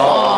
아.